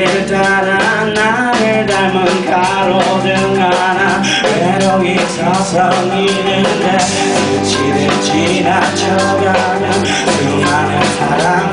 길을 따라 나를 닮은 가로등 하나. 외로이 서성이는데 수치를 지나쳐가면 수많은 사람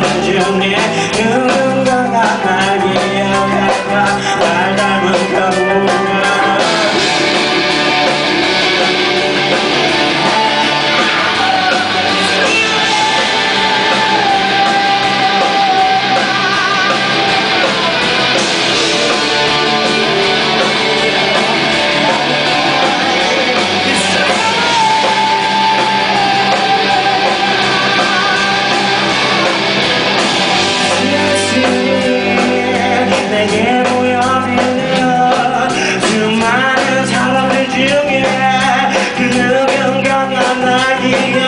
Yeah.